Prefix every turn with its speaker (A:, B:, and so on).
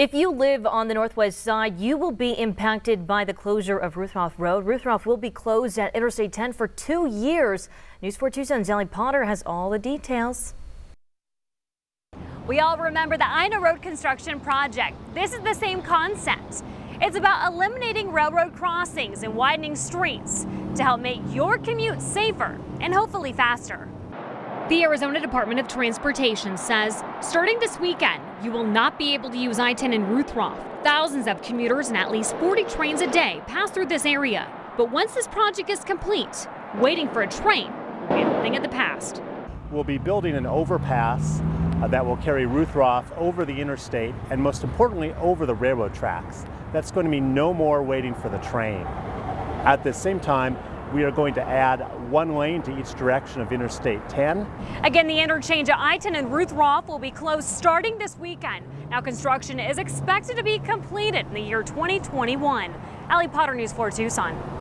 A: If you live on the northwest side, you will be impacted by the closure of Ruthrauff Road. Ruthrauff will be closed at Interstate 10 for two years. News 4 Tucson's Ellie Potter has all the details.
B: We all remember the Ina Road construction project. This is the same concept. It's about eliminating railroad crossings and widening streets to help make your commute safer and hopefully faster. The Arizona Department of Transportation says starting this weekend, you will not be able to use I 10 in Ruthrauff. Thousands of commuters and at least 40 trains a day pass through this area. But once this project is complete, waiting for a train will be a thing of the past.
C: We'll be building an overpass uh, that will carry Ruthrauff over the interstate and most importantly over the railroad tracks. That's going to mean no more waiting for the train. At the same time, we are going to add one lane to each direction of Interstate 10.
B: Again, the interchange at I-10 and Ruthrauff will be closed starting this weekend. Now, construction is expected to be completed in the year 2021. Ellie Potter, News 4 Tucson.